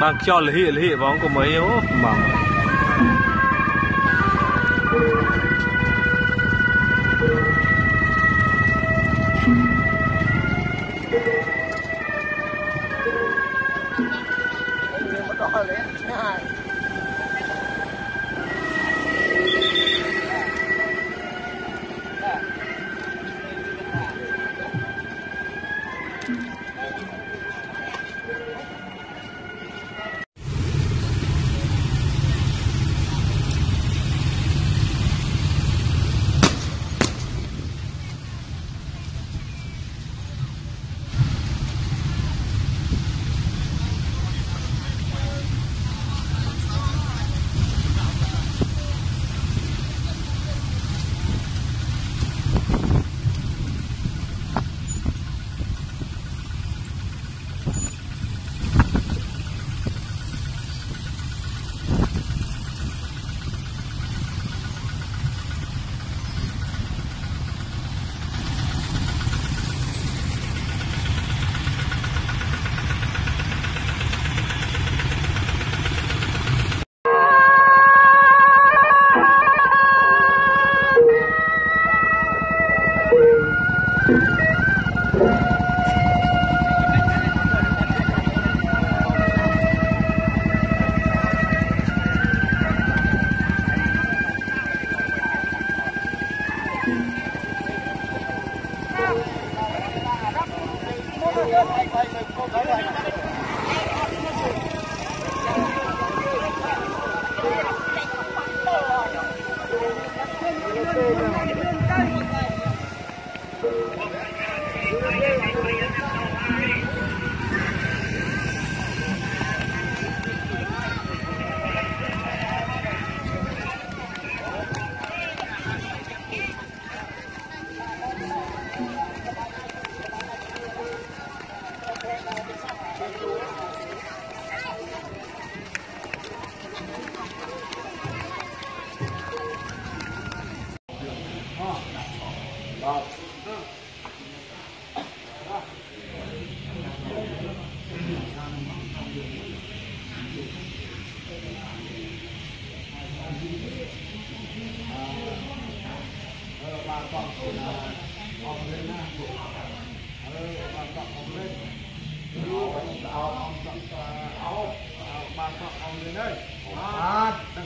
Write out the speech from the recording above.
bang bang hệ lì hệ bóng của mấy yếu mà vâng. 誰?